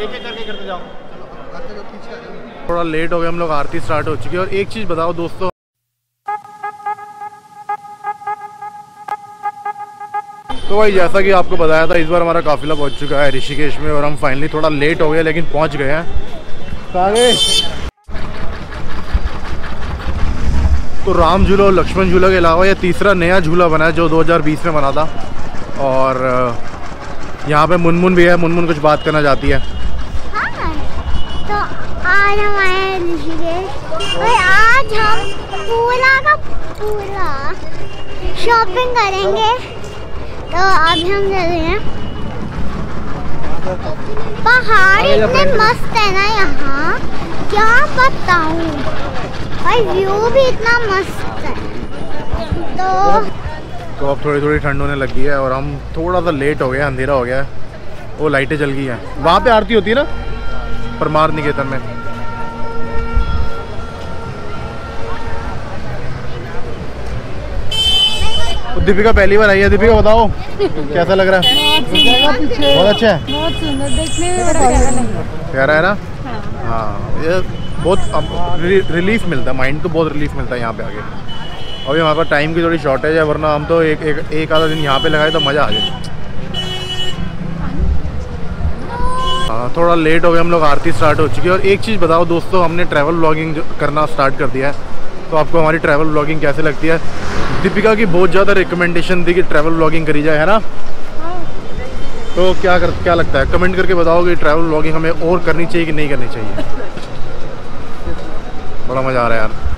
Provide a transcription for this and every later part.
एक एक करके करते जाओ। थोड़ा लेट हो गया, हम लोग आरती स्टार्ट हो चुकी है। और एक चीज़ बताओ दोस्तों। तो भाई, जैसा कि आपको बताया था, इस बार हमारा काफिला पहुँच चुका है ऋषिकेश में और हम फाइनली थोड़ा लेट हो गए, लेकिन पहुँच गए हैं। तो राम झूला और लक्ष्मण झूला के अलावा ये तीसरा नया झूला बना है, जो 2020 में बना था। और यहाँ पे मुनमुन भी है, मुनमुन कुछ बात करना चाहती है। आज हम आए हैं ऋषिकेश और आज हम पूरा का पूरा शॉपिंग करेंगे। तो अभी हम चल रहे हैं। पहाड़ इतने मस्त है ना यहाँ। क्या बताऊँ? भाई व्यू भी इतना मस्त है। तो तो अब थोड़ी थोड़ी ठंड होने लगी है और हम थोड़ा सा लेट हो गया अंधेरा हो गया है। वो लाइटें जल गई हैं। वहाँ पे आरती होती है ना? परमार निकेतन में। दीपिका पहली बार आई है। दीपिका बताओ कैसा लग रहा है? बहुत अच्छा है। बहुत सुंदर। देखने में बड़ा प्यारा रहा है। ना? हाँ। ये बहुत रिलीफ मिलता है। माइंड को बहुत रिलीफ मिलता है यहाँ पे आके। अभी हमारे पास टाइम की थोड़ी शॉर्टेज है वरना हम तो एक एक, एक आधा दिन यहाँ पे लगाए तो मज़ा आ जाए। हाँ थोड़ा लेट हो गया हम लोग आरती स्टार्ट हो चुकी है। और एक चीज़ बताओ दोस्तों हमने ट्रैवल ब्लॉगिंग करना स्टार्ट कर दिया है तो आपको हमारी ट्रैवल ब्लॉगिंग कैसे लगती है? दीपिका की बहुत ज़्यादा रिकमेंडेशन थी कि ट्रैवल ब्लॉगिंग करी जाए, है ना? तो क्या कर, क्या लगता है? कमेंट करके बताओ कि ट्रैवल ब्लॉगिंग हमें और करनी चाहिए कि नहीं करनी चाहिए? बड़ा मज़ा आ रहा है यार।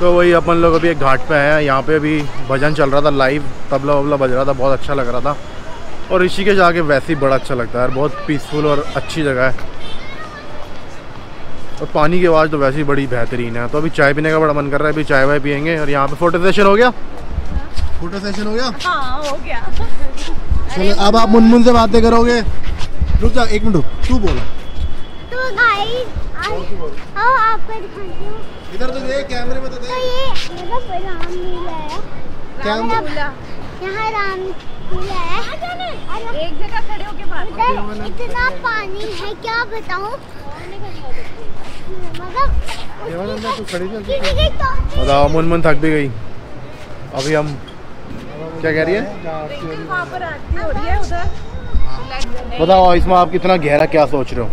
तो वही अपन लोग अभी एक घाट पे हैं, यहाँ पे अभी भजन चल रहा था लाइव तबला वबला बज रहा था, बहुत अच्छा लग रहा था। और ऋषिकेश आके वैसे ही बड़ा अच्छा लगता है यार, बहुत पीसफुल और अच्छी जगह है। और पानी की आवाज़ तो वैसे ही बड़ी बेहतरीन है। तो अभी चाय पीने का बड़ा मन कर रहा है अभी चाय वाय पियेंगे और यहाँ पे फ़ोटो सेशन हो गया? फ़ोटो सेशन हो गया? हाँ हो गया। चलो अब आप मुनमुन से बातें करोगे। रुक जा एक मिनट रुक तू बोला। तो आपको दिखाती हूँ इधर तो देख कैमरे में तो तो ये मतलब रामलीला है। क्या? यहाँ है। एक जगह खड़े होके बात इतना पानी है क्या बताऊँ? तो बताओ मुनमुन थक भी गई। अभी हम क्या कह रही है? वहाँ पर आरती हो रही है उधर बताओ इसमें आप कितना गहरा क्या सोच रहे हो?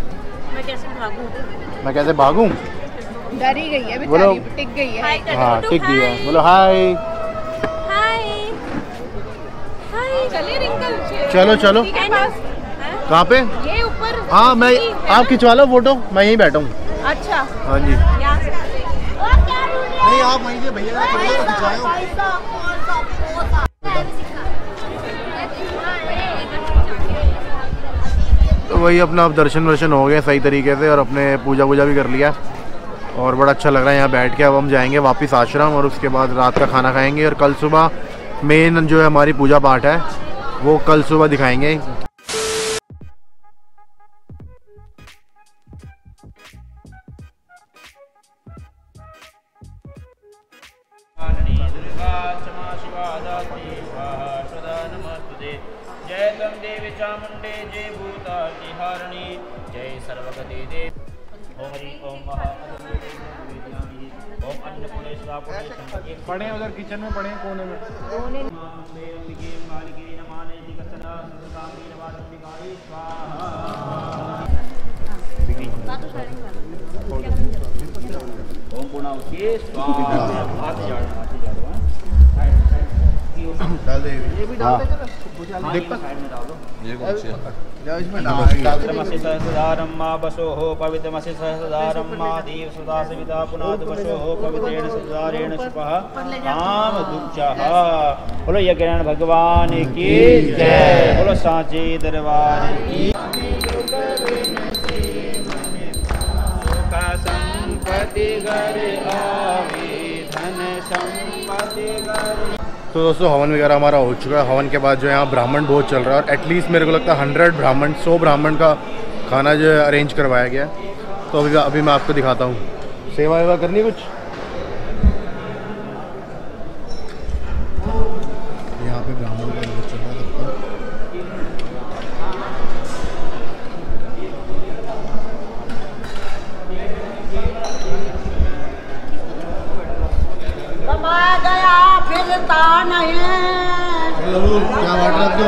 मैं कैसे भागूं? मैं कैसे भागूं? डर ही गई है बोलो। बेचारी टिक गई है। हाँ ठीक भी है। बोलो हाय। हाय। हाय। चलिए रिंकल चलो चलो कहाँ पे? ये हाँ मैं आप खिंचवा लो फ़ोटो मैं यहीं बैठा हूँ। अच्छा। हाँ जी। नहीं आप वहीं से भैया तो वही अपना अब दर्शन वर्शन हो गया सही तरीके से और अपने पूजा वूजा भी कर लिया। और बड़ा अच्छा लग रहा है यहाँ बैठ के। अब हम जाएँगे वापस आश्रम और उसके बाद रात का खाना खाएँगे। और कल सुबह मेन जो है हमारी पूजा पाठ है वो कल सुबह दिखाएँगे। जय तम देवी चामुंडे जय भूतातिहारिणी जय सर्वगति देव ओम हरि ओम ओम अन्नपूर्णेश्वरा पढ़े उधर किचन में पढ़े कोने में। अंबिके कालिके नमानेति कतना सुदामी नमाम्बिकायै स्वाहा ओम पूर्णावती स्वाहा हाथ जाड़ हाथ जाड़ डाल दे। पवित्रमसि सहस्रधारं मा वसोः पवित्रमसि सहस्रधारं मा देव सदा सविता पुनाद वसोः पवित्रेण सहस्रधारेण शुभः। दुःखः बोलो भगवान की जय। बोलो साचे दरबार की। संपत्ति घर आवे धन संपत्ति घर तो दोस्तों, हवन वगैरह हमारा हो चुका है। हवन के बाद जो है, यहाँ ब्राह्मण बहुत चल रहा है और एटलीस्ट मेरे को लगता है हंड्रेड ब्राह्मण, सौ ब्राह्मण का खाना जो है अरेंज करवाया गया है। तो अभी अभी मैं आपको दिखाता हूँ। सेवा वेवा करनी कुछ? यहाँ पे ब्राह्मण गया सबका क्या बात है आपको?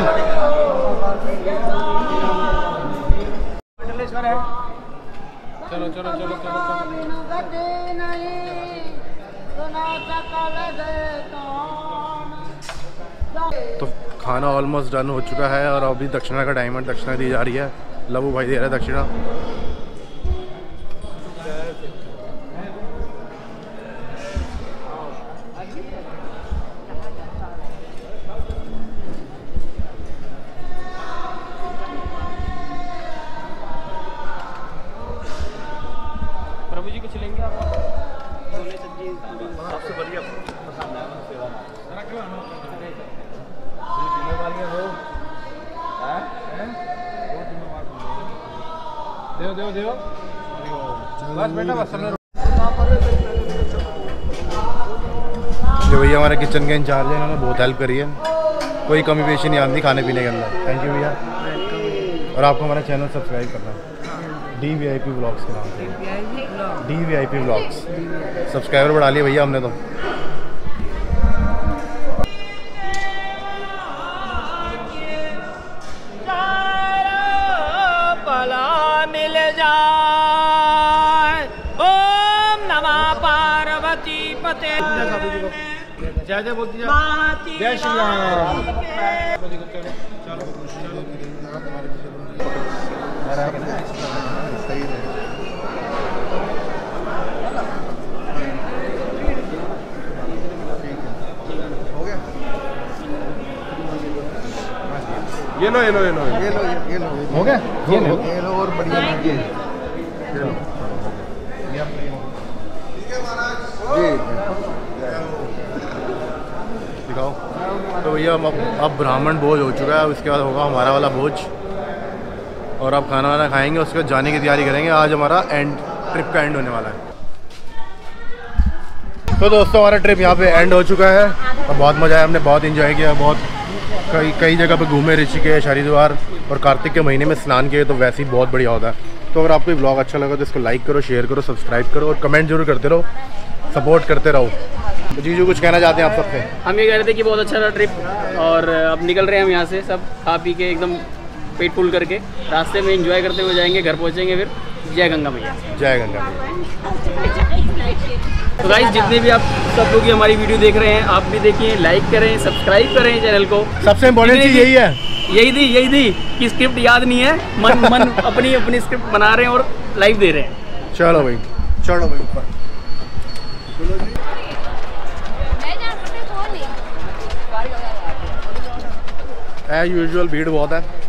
है। चलो चलो चलो चलो चलो। तो खाना ऑलमोस्ट डन हो चुका है और अभी दक्षिणा का टाइम है दक्षिणा दी जा रही है। लबू भाई दे रहा है दक्षिणा। देव देव देव बस बेटा बस हमने जो भैया हमारे किचन के इंचार्ज हैं इन्होंने बहुत हेल्प करी है। कोई कमी पेशी नहीं आती खाने पीने के अंदर। थैंक यू भैया। और आपको हमारा चैनल सब्सक्राइब करना। है D V I P blogs के नाम से। D V I P blogs subscriber बढ़ा लिए भैया हमने तो। जय जय बोलती जय श्री राम। ये लो ये लो ये लो ये लो ये लो। हो गया? ये लो ये लो। और बढ़िया ये दिखाओ। तो भैया, अब अब ब्राह्मण भोज हो चुका है उसके बाद होगा हमारा वाला भोज। और अब खाना वाना खाएँगे, उसके बाद जाने की तैयारी करेंगे। आज हमारा एंड ट्रिप का एंड होने वाला है। तो दोस्तों, हमारा ट्रिप यहाँ पे एंड हो चुका है। और बहुत मज़ा आया, हमने बहुत इन्जॉय किया, बहुत कई कई जगह पे घूमे, ऋषिकेश, हरिद्वार और कार्तिक के महीने में स्नान किए तो वैसे ही बहुत बढ़िया होता है। तो अगर आपको ब्लॉग अच्छा लगा तो इसको लाइक करो शेयर करो सब्सक्राइब करो और कमेंट ज़रूर करते रहो। सपोर्ट करते रहो। तो जीजू कुछ कहना चाहते हैं आप सबसे? हम ये कह रहे थे कि बहुत अच्छा रहा ट्रिप और अब निकल रहे हैं हम यहाँ से सब खा पी के एकदम पेट फुल करके। रास्ते में एंजॉय करते हुए जाएँगे घर पहुँचेंगे फिर। जय गंगा मैया। जय गंगा मैया। तो गाइस जितने भी आप सब लोग हमारी वीडियो देख रहे हैं आप भी देखिए लाइक करें सब्सक्राइब करें चैनल को। सबसे इम्पोर्टेंट चीज़ यही है। यही थी यही थी कि स्क्रिप्ट याद नहीं है मन मन अपनी अपनी स्क्रिप्ट बना रहे हैं और लाइव दे रहे हैं। चलो भाई। चलो भाई ऊपर। एज यूजल भीड़ बहुत है।